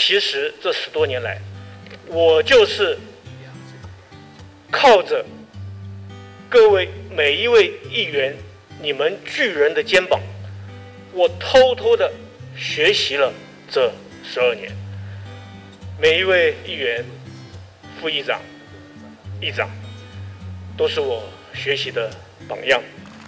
其实这十多年来，我就是靠着各位每一位议员你们巨人的肩膀，我偷偷的学习了这十二年。每一位议员、副议长、议长，都是我学习的榜样。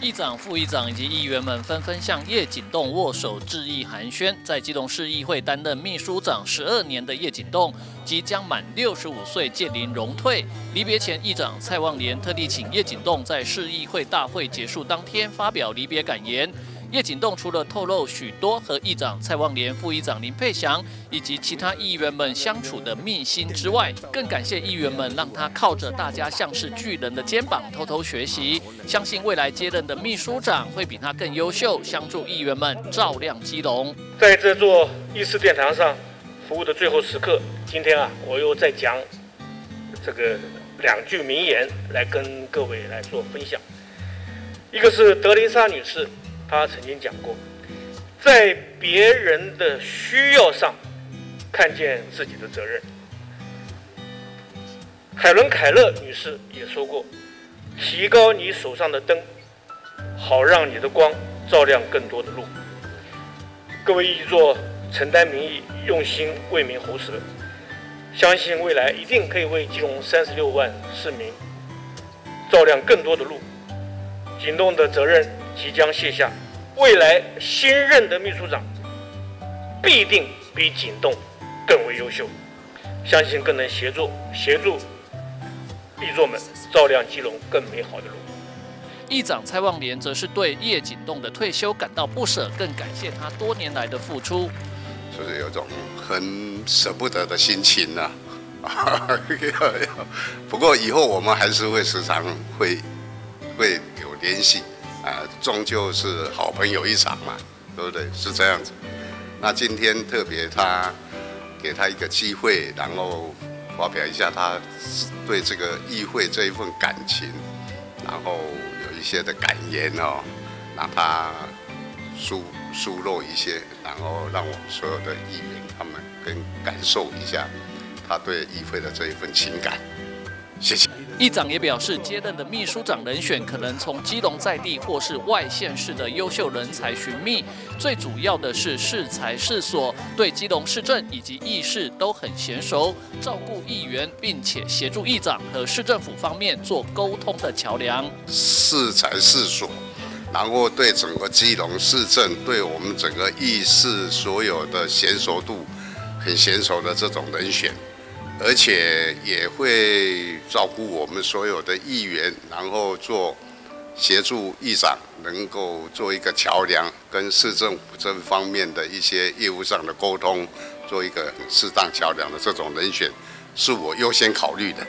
议长、副议长以及议员们纷纷向叶景栋握手致意寒暄。在基隆市议会担任秘书长十二年的叶景栋，即将满六十五岁，届龄荣退。离别前，议长蔡旺莲特地请叶景栋在市议会大会结束当天发表离别感言。叶锦栋除了透露许多和议长蔡旺莲、副议长林佩祥以及其他议员们相处的秘辛之外，更感谢议员们让他靠着大家像是巨人的肩膀偷偷学习，相信未来接任的秘书长会比他更优秀，相助议员们照亮基隆。在这座议事殿堂上服务的最后时刻，今天啊，我又再讲这个两句名言来跟各位来做分享。一个是德林莎女士。他曾经讲过，在别人的需要上看见自己的责任。海伦·凯勒女士也说过：“提高你手上的灯，好让你的光照亮更多的路。”各位议座承担民意，用心为民喉舌，相信未来一定可以为基隆三十六万市民照亮更多的路。行动的责任。即将卸下，未来新任的秘书长必定比景栋更为优秀，相信更能协助协助议座们照亮基隆更美好的路。议长蔡旺莲则是对叶景栋的退休感到不舍，更感谢他多年来的付出，就是有种很舍不得的心情呢。不过以后我们还是会时常会会有联系。啊，终究是好朋友一场嘛，对不对？是这样子。那今天特别他给他一个机会，然后发表一下他对这个议会这一份感情，然后有一些的感言哦，让他疏疏漏一些，然后让我们所有的议员他们跟感受一下他对议会的这一份情感。谢谢。议长也表示，接任的秘书长人选可能从基隆在地或是外县市的优秀人才寻觅，最主要的是适才适所，对基隆市政以及议事都很娴熟，照顾议员，并且协助议长和市政府方面做沟通的桥梁。适才适所，然后对整个基隆市政，对我们整个议事所有的娴熟度很娴熟的这种人选。而且也会照顾我们所有的议员，然后做协助议长，能够做一个桥梁，跟市政府这方面的一些业务上的沟通，做一个很适当桥梁的这种人选，是我优先考虑的。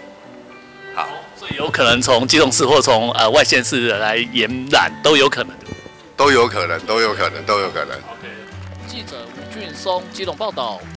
好，所以有可能从基隆市或从呃外县市来延揽都有可能，都有可能，都有可能，都有可能。记者吴俊松，基隆报道。